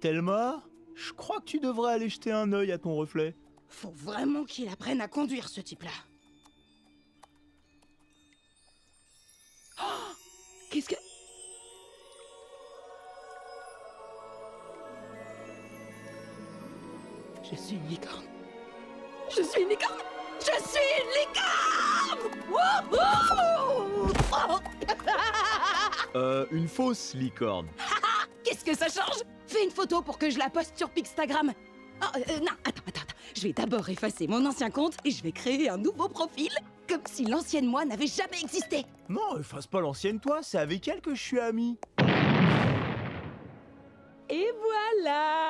Thelma, je crois que tu devrais aller jeter un œil à ton reflet. Faut vraiment qu'il apprenne à conduire, ce type-là. Oh Qu'est-ce que... Je suis une licorne. Je suis une licorne Je suis une licorne Wouhou Oh Euh, une fausse licorne. Qu'est-ce que ça change? Fais une photo pour que je la poste sur Pixtagram. Oh, euh, non, attends, attends, attends. Je vais d'abord effacer mon ancien compte et je vais créer un nouveau profil, comme si l'ancienne moi n'avait jamais existé. Non, efface pas l'ancienne toi, c'est avec elle que je suis ami. Et voilà